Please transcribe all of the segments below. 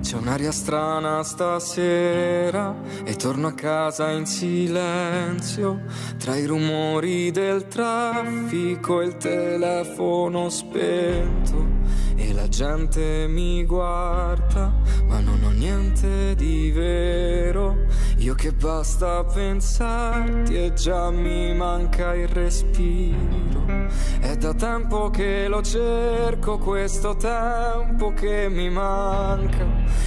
C'è un'aria strana stasera e torno a casa in silenzio. Tra i rumori del traffico e il telefono spento e la gente mi guarda ma non ho niente di vero io che basta pensarti e già mi manca il respiro. È da tempo che lo cerco questo tempo che mi manca.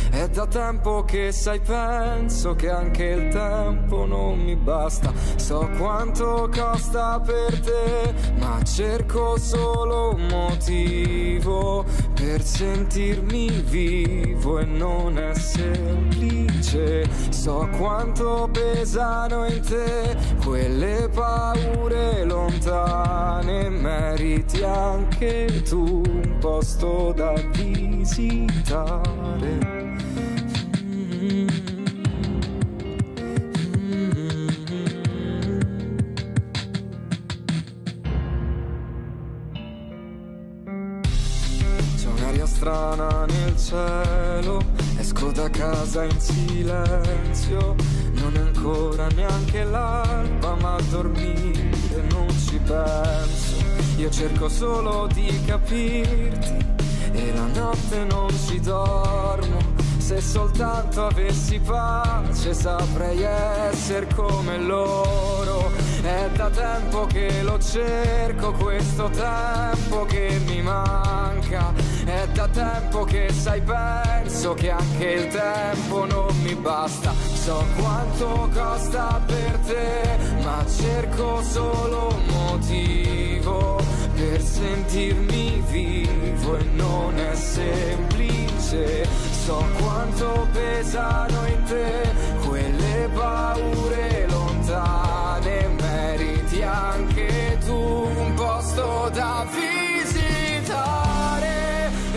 È da tempo che sai penso che anche il tempo non mi basta. So quanto costa per te ma cerco solo un motivo Per sentirmi vivo e non è semplice. So quanto pesano in te. Quelle paure lontane Meriti anche tu un posto da visitare C'è un'aria strana nel cielo, esco da casa in silenzio, non è ancora neanche l'alba, ma dormire non ci penso. Io cerco solo di capirti e la notte non ci dormo. Se soltanto avessi pace saprei essere come loro. È da tempo che lo cerco, questo tempo che mi manca. È da tempo che sai, penso che anche il tempo non mi basta. So quanto costa per te, ma cerco solo un motivo per sentirmi vivo e non è semplice. So quanto pesano in te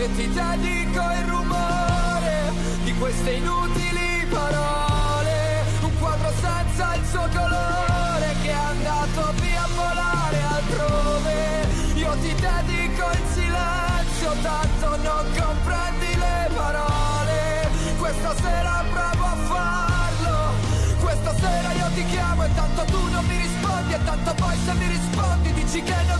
e ti dedico il rumore di queste inutili parole, un quadro senza il suo colore che è andato via a volare altrove. Io ti dedico il silenzio, tanto non comprendi le parole. Questa sera provo a farlo. Questa sera io ti chiamo e tanto tu non mi rispondi e tanto poi se mi rispondi dici che non